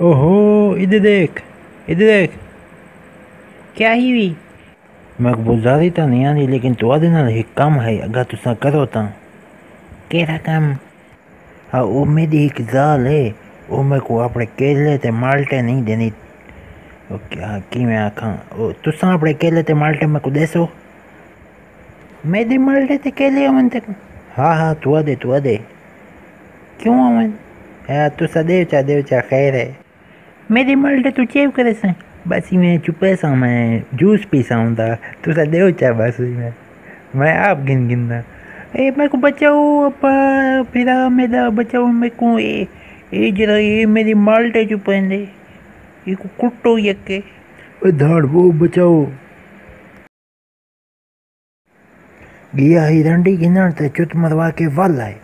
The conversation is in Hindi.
ओहो इधर देख इधर देख। क्या ही हुई? मकबूजारी तो नहीं आनी लेकिन तो आदि ना एक काम है अगर तुस करो तो। केरा काम? हाँ वो मेरी एक जाल है वो मेरे को अपने केले ते माल्टे नहीं देनी। ओके हाँ कि मैं आखा? ओ तुस अपने केले ते माल्टे मेरे को देसो। मेरे माल्टे ते केले अमन तक हाँ हाँ तू दे तू दे। क्यों अमन हाँ तुसा देवचा देवचा खैर है। मेरे मल्टे तू करे से। बस ही मैं चुपे सा, मैं जूस पी सा हूँ था तुसा देव चा बस ही मैं। मैं आप गिन गिनना ए मेरे को बचाओ अपा, फिर मेरा बचाओ मेरे को ए ए जरा ये मेरी माल्टे चुपेंदे ये को कुट्टो यके धाड़, वो बचाओ। गया ही रंडी गिनण चुत मरवा के वल आए